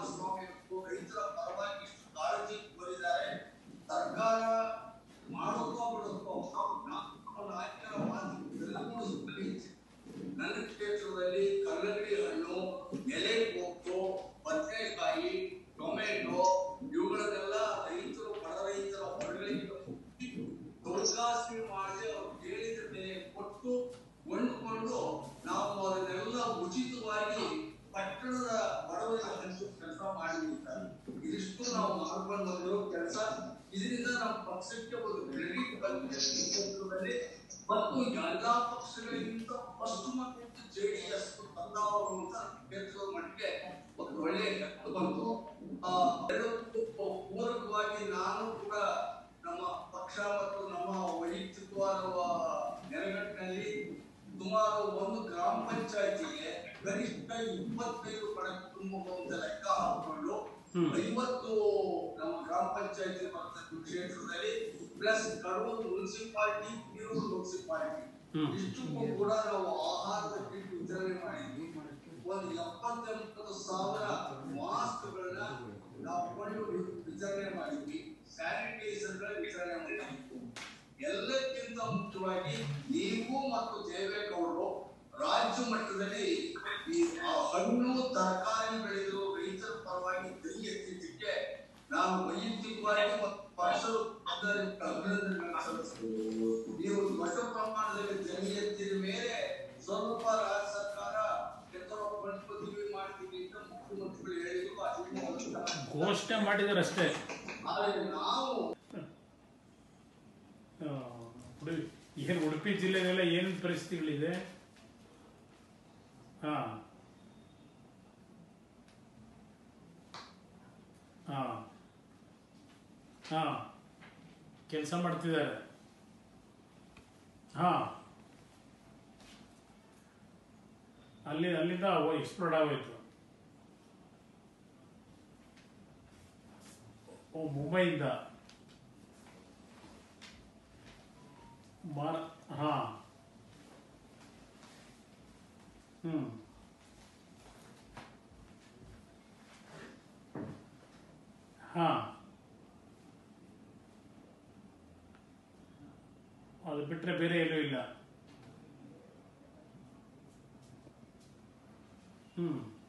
ಕುಮಾರಸ್ವಾಮಿ ಅವರು ರೈತರ ಪರವಾಗಿ ಇಷ್ಟು ಕಾಳಜಿ ತೋರಿದ್ದಾರೆ ಸರ್ಕಾರ ಬಿಡೋಕೋ ನಮ್ಮ ನಾಯಕರ ಮಾತು ನನ್ನ ಕ್ಷೇತ್ರದಲ್ಲಿ ಕಲ್ಲಂಗಡಿ ಹಣ್ಣು, ಎಲೆ ಕೋಕು ಬದನೆಕಾಯಿ ಟೊಮೆಟೊ ಇವುಗಳನ್ನೆಲ್ಲ ರೈತರು, ಬಡ ರೈತರ ಹೊರಗಳಿಗೆ ದೊಡ್ಡಾಸ್ತಿ ಮಾಡಿ ಅವ್ರು ಕೇಳಿದ ಬೆಲೆ ಕೊಟ್ಟು ಕೊಂಡುಕೊಂಡು ನಾವು ಅದನ್ನೆಲ್ಲ ಉಚಿತವಾಗಿ ಪಟ್ಟಣದ ಬಡವರಿಗೆ ಹಂಚುವ ಕೆಲಸ ಮಾಡಿರ್ತಾರೆ ಇದಿಷ್ಟು ನಾವು ಮಾಡ್ಕೊಂಡು ಬಂದಿರೋ ಕೆಲಸ. ಇದರಿಂದ ನಮ್ಮ ಪಕ್ಷಕ್ಕೆ ಒಂದು ಕ್ರೆಡಿಟ್ ಬಂದಿದೆ. ಕ್ಷೇತ್ರದಲ್ಲಿ ಮತ್ತು ಎಲ್ಲಾ ಪಕ್ಷಗಳಿಗಿಂತ ಫಸ್ಟ್ ಮತ್ತು ಜೆಡಿಎಸ್ ಬಂದವರು ಅಂತ ಕ್ಷೇತ್ರದ ಮಟ್ಟಿಗೆ ಒಂದು ಒಳ್ಳೆಯ ಹೆಸರು ಬಂತು. ಪೂರಕವಾಗಿ ನಾನು ಕೂಡ ನಮ್ಮ ಪಕ್ಷ ಮತ್ತು ನಮ್ಮ ವೈಯಕ್ತಿಕವಾದ ನೆಲೆಗಟ್ಟಿನಲ್ಲಿ ಸುಮಾರು ಒಂದು ಗ್ರಾಮ ಪಂಚಾಯತಿಗೆ ಗರಿಷ್ಠ ಇಪ್ಪತ್ತೈದು ಬಡ ಕುಟುಂಬ ಅಂತ ಲೆಕ್ಕ ಹಾಕೊಂಡು. ಐವತ್ತು ನಮ್ಮ ಗ್ರಾಮ ಪಂಚಾಯತಿ ಬರ್ತಕ್ಕಂಥ ಕ್ಷೇತ್ರದಲ್ಲಿ plus Kadur municipality Hiriyur municipality. ಇಷ್ಟಕ್ಕೂ ಕೂಡ ನಾವು ಆಹಾರದ ಕಿಟ್ ವಿತರಣೆ ಮಾಡಿದ್ವಿ ಒಂದು ಎಪ್ಪತ್ತೆಂಟು ಸಾವಿರ ಮಾಸ್ಕ್ಗಳನ್ನ ನಾವು ಕೊಂಡು ವಿತರಣೆ ಮಾಡಿದ್ವಿ ಸ್ಯಾನಿಟೈಸರ್ಗಳ ವಿತರಣೆ ಮಾಡಿದ್ವಿ ಎಲ್ಲಕ್ಕಿಂತ ಮುಖ್ಯವಾಗಿ ನೀವು ಮತ್ತು ದೇವೇಗೌಡರು ರಾಜ್ಯ ಮಟ್ಟದಲ್ಲಿ ಈ ಹಣ್ಣು ತರಕಾರಿ ಬೆಳೆದು ರೈತರ ಪರವಾಗಿ ಕೈ ಎತ್ತಿದ್ದಕ್ಕೆ ನಾನು ವೈಯಕ್ತಿಕವಾಗಿ ಮತ್ತು ಸಲ್ಲಿಸಬಹುದು. ನೀವು ದೊಡ್ಡ ಪ್ರಮಾಣದಲ್ಲಿ ಜಮಿ ಎತ್ತಿದ ಮೇಲೆ ಸ್ವಲ್ಪ ರಾಜ್ಯ ಸರ್ಕಾರ ಕೊಂಡ್ಕೊತೀವಿ ಮಾಡ್ತೀವಿ ಅಂತ ಮುಖ್ಯಮಂತ್ರಿಗಳು ಹೇಳಿದ್ರು. ಘೋಷಣೆ ಮಾಡಿದಾರೆ ಅಷ್ಟೇ. ಆದರೆ ನಾವು ಏನು ಉಡುಪಿ ಜಿಲ್ಲೆಗೆಲ್ಲ ಏನು ಪರಿಸ್ಥಿತಿಗಳಿದೆ? ಹಾ. ಹಾ. ಕೆಲಸ ಮಾಡ್ತಿದ್ದಾರೆ. ಹಾ. ಅಲ್ಲಿ ಅಲ್ಲಿಂದ ಎಕ್ಸ್ಪ್ಲೋರ್ಡ್ ಆಗೋಯ್ತು. ಓ ಮುಂಬೈಯಿಂದ. ಹಾ. ಹ್ಮ್. அது பெற்ற பேரே எதுவும் இல்லை. ம்.